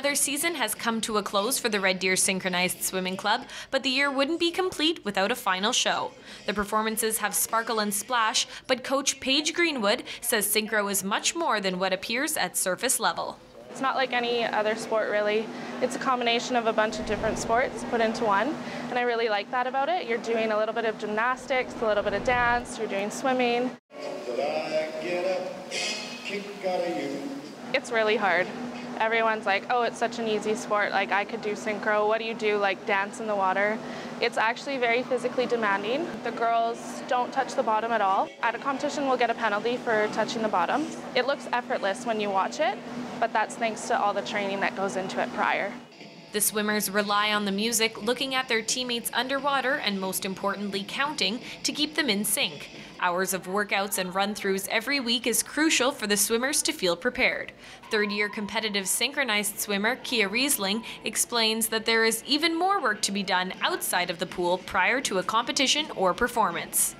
Another season has come to a close for the Red Deer Synchronized Swimming Club, but the year wouldn't be complete without a final show. The performances have sparkle and splash, but coach Paige Greenwood says synchro is much more than what appears at surface level. It's not like any other sport, really. It's a combination of a bunch of different sports put into one, and I really like that about it. You're doing a little bit of gymnastics, a little bit of dance, you're doing swimming. It's really hard. Everyone's like, oh, it's such an easy sport, like I could do synchro. What do you do, like dance in the water? It's actually very physically demanding. The girls don't touch the bottom at all. At a competition, we'll get a penalty for touching the bottom. It looks effortless when you watch it, but that's thanks to all the training that goes into it prior. The swimmers rely on the music, looking at their teammates underwater, and most importantly, counting to keep them in sync. Hours of workouts and run throughs every week is crucial for the swimmers to feel prepared. Third year competitive synchronized swimmer Kia Riesling explains that there is even more work to be done outside of the pool prior to a competition or performance.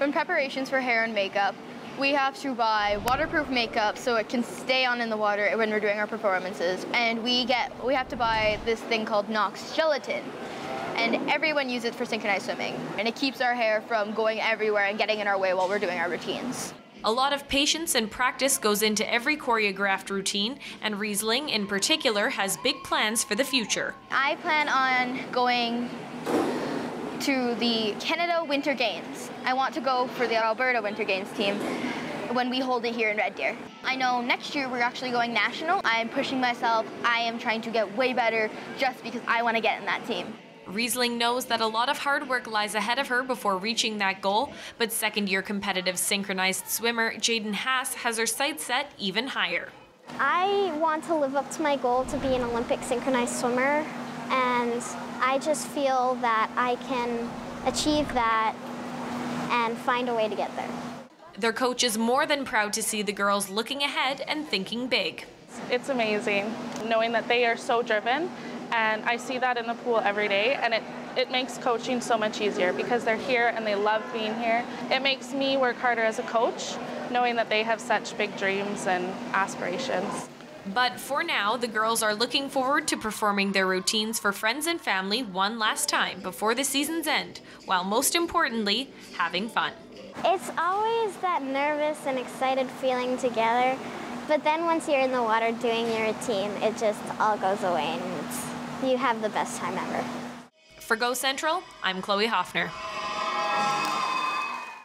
In preparations for hair and makeup, we have to buy waterproof makeup so it can stay on in the water when we're doing our performances. And we get we have to buy this thing called Knox gelatin and everyone uses it for synchronized swimming. And it keeps our hair from going everywhere and getting in our way while we're doing our routines. A lot of patience and practice goes into every choreographed routine, and Riesling in particular has big plans for the future. I plan on going to the Canada Winter Games. I want to go for the Alberta Winter Games team when we hold it here in Red Deer. I know next year we're actually going national. I'm pushing myself. I am trying to get way better just because I want to get in that team. Riesling knows that a lot of hard work lies ahead of her before reaching that goal, but second year competitive synchronized swimmer Jaden Haas has her sights set even higher. I want to live up to my goal to be an Olympic synchronized swimmer, and I just feel that I can achieve that and find a way to get there. Their coach is more than proud to see the girls looking ahead and thinking big. It's amazing knowing that they are so driven and I see that in the pool every day, and it, it makes coaching so much easier because they're here and they love being here. It makes me work harder as a coach, knowing that they have such big dreams and aspirations. But for now, the girls are looking forward to performing their routines for friends and family one last time before the season's end, while most importantly, having fun. It's always that nervous and excited feeling together, but then once you're in the water doing your routine, it just all goes away and you have the best time ever. For Go Central, I'm Chloe Hopfner.